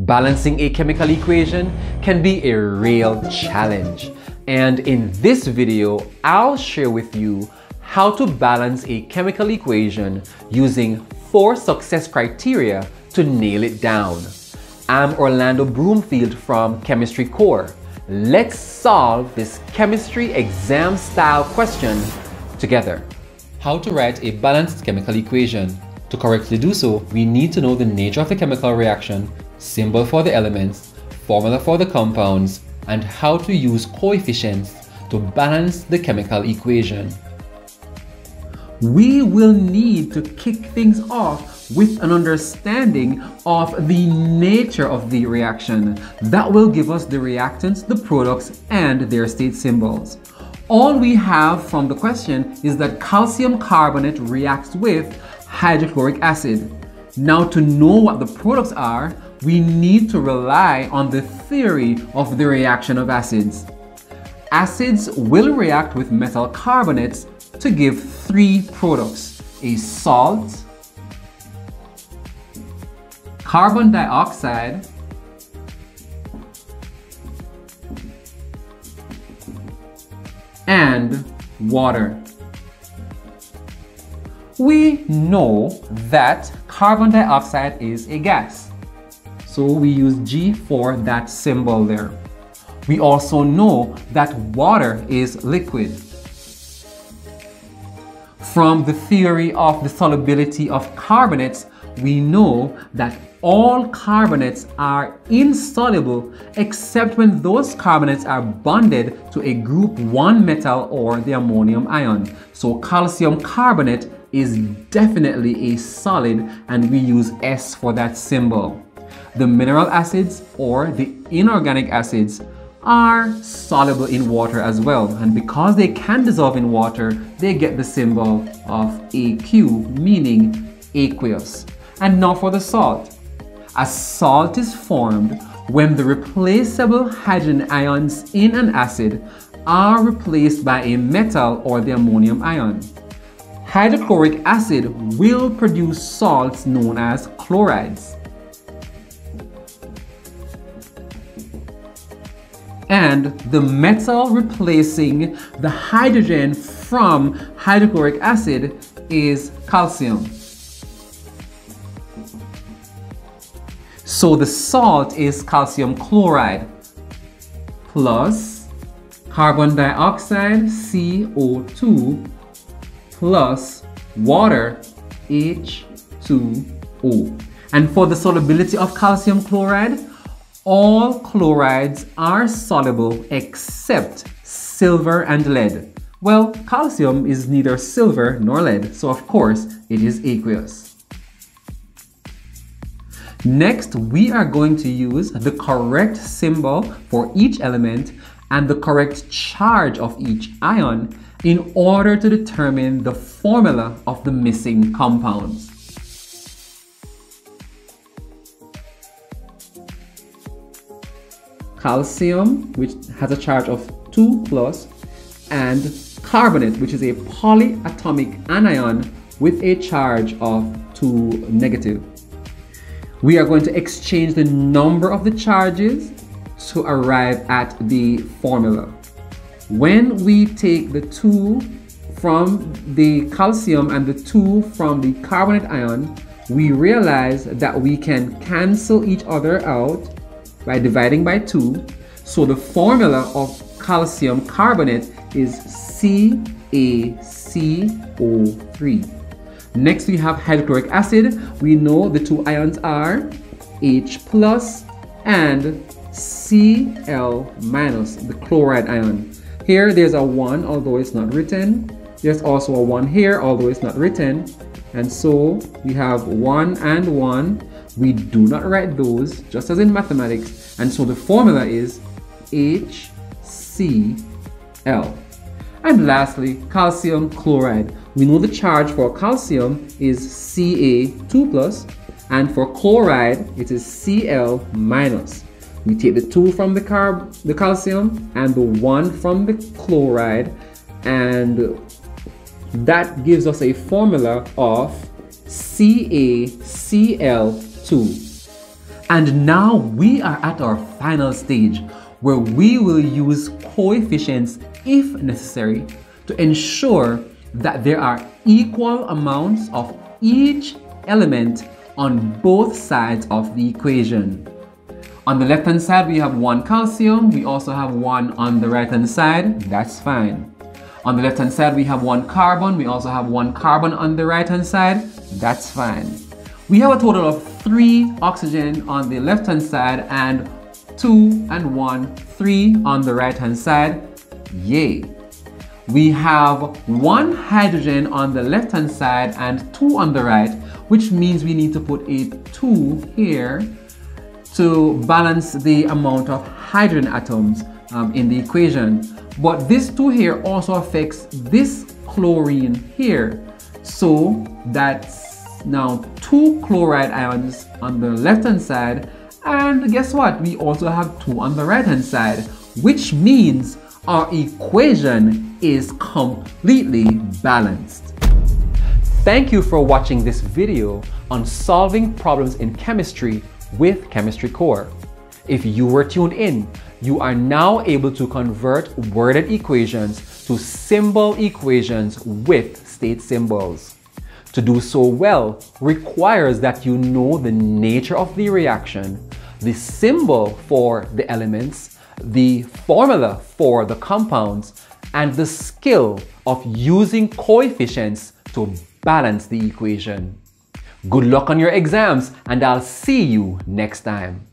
Balancing a chemical equation can be a real challenge. And in this video, I'll share with you how to balance a chemical equation using four success criteria to nail it down. I'm Orlando Broomfield from Chemistry Core. Let's solve this chemistry exam style question together. How to write a balanced chemical equation. To correctly do so, we need to know the nature of the chemical reaction, symbol for the elements, formula for the compounds, and how to use coefficients to balance the chemical equation. We will need to kick things off with an understanding of the nature of the reaction. That will give us the reactants, the products, and their state symbols. All we have from the question is that calcium carbonate reacts with hydrochloric acid. Now to know what the products are, we need to rely on the theory of the reaction of acids. Acids will react with metal carbonates to give three products, a salt, carbon dioxide, and water. We know that carbon dioxide is a gas. So we use G for that symbol there. We also know that water is liquid. From the theory of the solubility of carbonates, we know that all carbonates are insoluble except when those carbonates are bonded to a group 1 metal or the ammonium ion. So calcium carbonate is definitely a solid and we use S for that symbol. The mineral acids or the inorganic acids are soluble in water as well and because they can dissolve in water they get the symbol of AQ meaning aqueous. And now for the salt. A salt is formed when the replaceable hydrogen ions in an acid are replaced by a metal or the ammonium ion. Hydrochloric acid will produce salts known as chlorides. And the metal replacing the hydrogen from hydrochloric acid is calcium. So the salt is calcium chloride plus carbon dioxide CO2 plus water H2O. And for the solubility of calcium chloride, all chlorides are soluble except silver and lead. Well, calcium is neither silver nor lead, so of course it is aqueous. Next, we are going to use the correct symbol for each element and the correct charge of each ion in order to determine the formula of the missing compounds. Calcium, which has a charge of 2 plus, and carbonate, which is a polyatomic anion with a charge of 2 negative. We are going to exchange the number of the charges to arrive at the formula. When we take the 2 from the calcium and the 2 from the carbonate ion, we realize that we can cancel each other out by dividing by 2. So the formula of calcium carbonate is CaCO3. Next we have hydrochloric acid. We know the two ions are H plus and Cl minus, the chloride ion. Here there's a 1 although it's not written. There's also a 1 here although it's not written. And so we have 1 and 1. We do not write those just as in mathematics. And so the formula is HCl. And lastly, calcium chloride. We know the charge for calcium is Ca2 plus and for chloride it is Cl minus. We take the 2 from the carb, the calcium and the 1 from the chloride and that gives us a formula of CaCl2. And now we are at our final stage where we will use coefficients if necessary to ensure that there are equal amounts of each element on both sides of the equation. On the left hand side, we have one calcium. We also have one on the right hand side. That's fine. On the left hand side, we have one carbon. We also have one carbon on the right hand side. That's fine. We have a total of three oxygen on the left hand side and two and one, three on the right hand side. Yay. We have one hydrogen on the left hand side and two on the right, which means we need to put a two here to balance the amount of hydrogen atoms um, in the equation. But this two here also affects this chlorine here. So that's now two chloride ions on the left hand side. And guess what? We also have two on the right hand side, which means our equation is completely balanced. Thank you for watching this video on solving problems in chemistry with Chemistry Core. If you were tuned in, you are now able to convert worded equations to symbol equations with state symbols. To do so well requires that you know the nature of the reaction, the symbol for the elements, the formula for the compounds, and the skill of using coefficients to balance the equation. Good luck on your exams, and I'll see you next time.